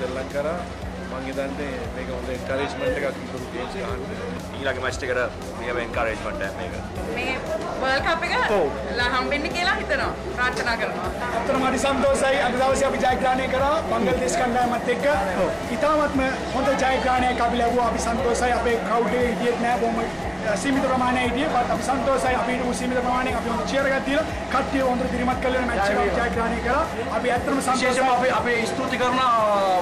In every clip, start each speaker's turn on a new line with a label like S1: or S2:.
S1: පාලන් කරා මං හිතන්නේ මේක හොඳ එන්කරේජ්මන්ට් එකක් ඉතුරු ගේම්ස් ගන්න.
S2: ඊළඟ මැච් එකට නියම එන්කරේජ්මන්ට් එකක් මේක.
S3: මේ වර්ල්ඩ් කප් එක ලා හම්බෙන්න කියලා හිතනවා ප්‍රාර්ථනා කරනවා.
S4: ඇත්තටම හරි සන්තෝෂයි අද දවසේ අපි ජයග්‍රහණය කරා බංග්ලාදේශ කණ්ඩායමත් එක්ක. ඉතාමත්ම හොඳ ජයග්‍රහණයක් අපි ලැබුවා. අපි සන්තෝෂයි අපේ ක්‍රවුඩ් එකේ හිටියෙත් නෑ බොහොම සීමිත ප්‍රමාණයක් හිටියේ. but අපි සන්තෝෂයි අපි හිටපු සීමිත ප්‍රමාණයක් අපි හොඳ චියර් එකක් දීලා කට්ටිය හොඳට දිරිමත් කරලා මැච් එක ජයග්‍රහණය කරා. අපි ඇත්තටම සන්තෝෂයි.
S5: අපේ අපේ ස්තුති කරන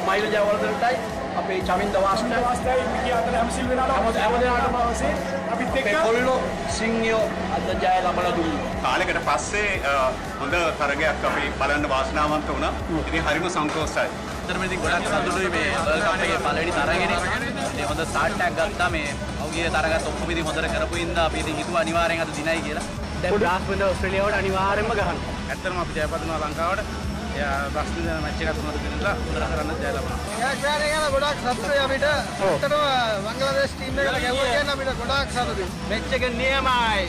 S5: මයිල ජයවර්ධනටයි අපේ චමින්ද වාස්ට
S4: අවස්ථාවේ මිකිය අතර හැමසිල් වෙනාට හැමදෙනාටම අවශ්‍ය අපිත්
S5: අපේ
S4: එක්ක
S5: කොල්ලෝ සිංහයෝ අද ජය ලබලා දුන්නා.
S6: කාලෙකට පස්සේ හොඳ තරගයක් අපි බලන්න වාසනාවන්ත වුණා. ඉතින් හරිම සන්තෝෂයි.
S7: ඇත්තටම ඉතින් ගොඩක් සතුටුයි මේ වර්ල්ඩ් කප් එකේ පළවෙනි තරගෙනේ. ඉතින් හොඳ ස්ටාර්ට් එකක් ගත්තා මේ අවුගිය තරගත් ඔක්කොම ඉතින් හොඳට කරපු ඉඳා අපි ඉතින් හිතුවා අනිවාර්යෙන් අද දිනයි කියලා.
S5: දැන් බ්‍රාස් වෙන ඔස්ට්‍රේලියාවට අනිවාර්යෙන්ම ගහන්න.
S7: ඇත්තටම අපි ජයපත් වුණා ලංකාවට. එයා දෙන මැච් එකක් තුනට දිනලා හොඳට කරන්න ජය ලබනවා.
S8: ජයග්‍රහණය ගැන ගොඩක් සතුටුයි අපිට. ඇත්තටම බංග්ලාදේශ ටීම් එකට ගැහුවා කියන්නේ අපිට ගොඩක් සතුටුයි.
S5: මැච් එක නියමයි.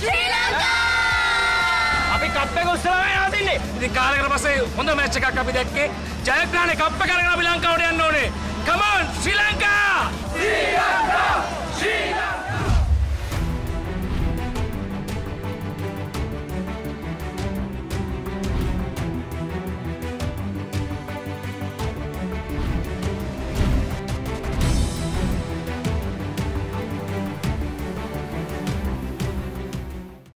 S3: ශ්‍රී ලංකා!
S5: අපි කප් එක උස්සලා යනවා තින්නේ.
S7: ඉතින් කාලයකට පස්සේ හොඳ මැච් එකක් අපි දැක්කේ. ජයග්‍රහණය කප් එක අරගෙන අපි ලංකාවට